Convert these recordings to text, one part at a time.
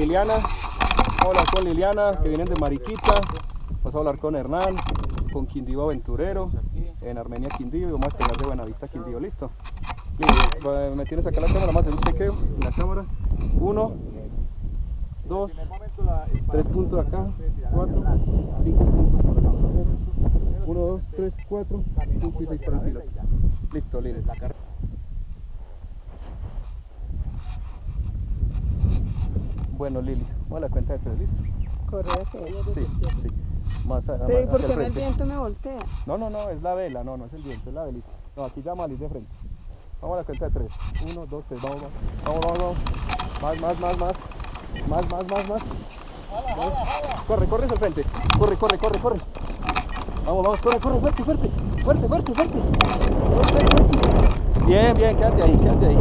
Liliana, vamos a hablar con Liliana, que vienen de Mariquita, vamos a hablar con Hernán, con Quindío Aventurero, en Armenia Quindío, y vamos a esperar de Buenavista Quindío, listo. Listo, eh, me tienes acá la cámara, vamos a un chequeo en la cámara. Uno, dos, tres puntos acá, cuatro, cinco puntos por acá. Uno, dos, tres, cuatro, cinco y seis para el piloto. Listo, Lili. Bueno, Lili, vamos a la cuenta de tres, ¿listo? Corre hacia ella. Sí, sí. Más, a- Pero ¿y por qué el viento me voltea? No, no, no, es la vela, no, no es el viento, es la velita. No, aquí ya vamos a de frente. Vamos a la cuenta de tres. Uno, dos, tres, vamos, vamos. Vamos, vamos, vamos. Más, más, más, más. Más, más, más, más. Corre, corre hacia el frente. Corre, corre, corre, corre. Vamos, vamos, corre, corre, fuerte, fuerte. Fuerte, fuerte, fuerte. Fuerte, fuerte. Bien, bien, quédate ahí, quédate ahí.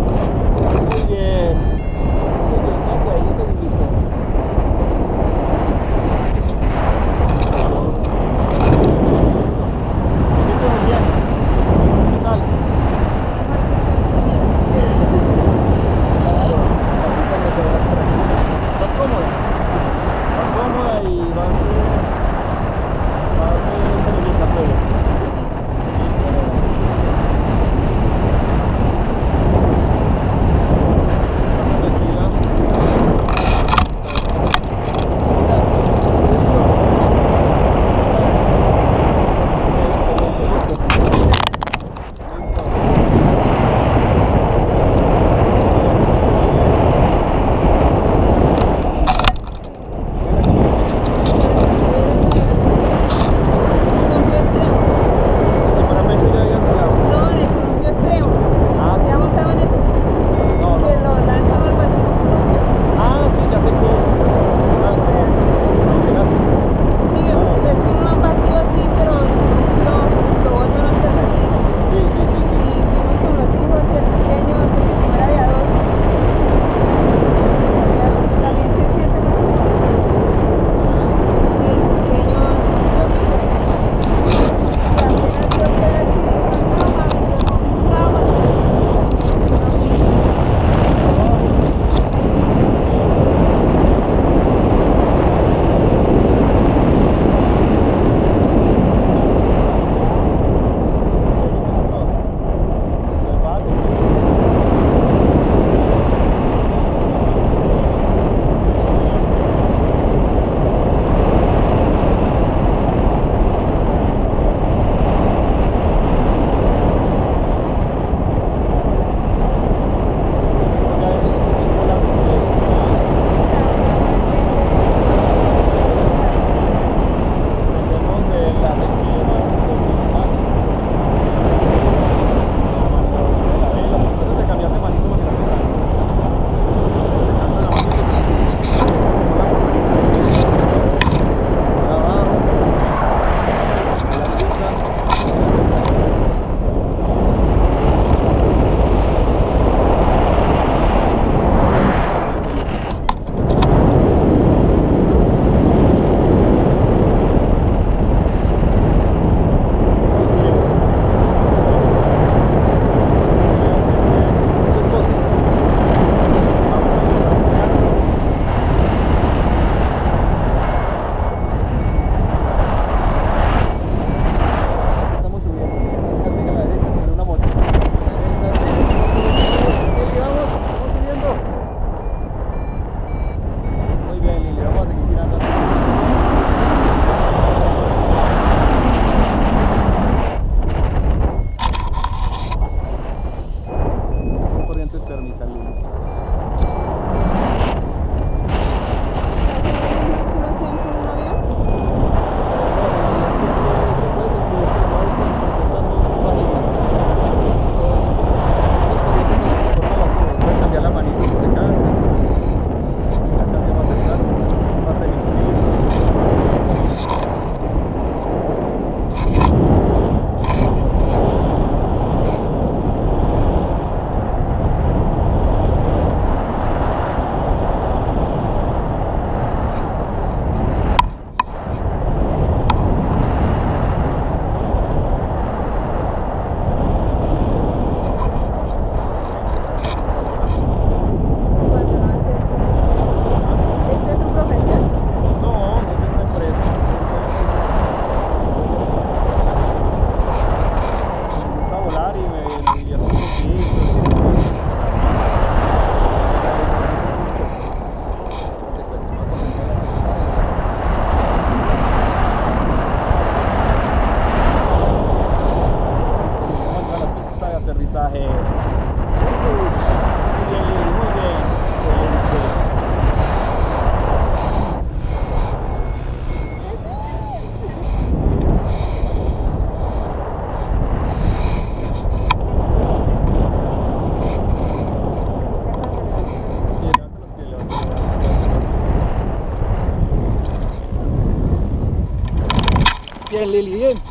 Bien, Lili, bien.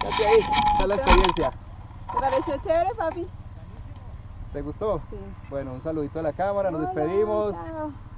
Quédate ahí. ¿Qué la experiencia? ¿Te pareció chévere, papi? ¿Te gustó? Sí. Bueno, un saludito a la cámara, nos Hola, despedimos. chao.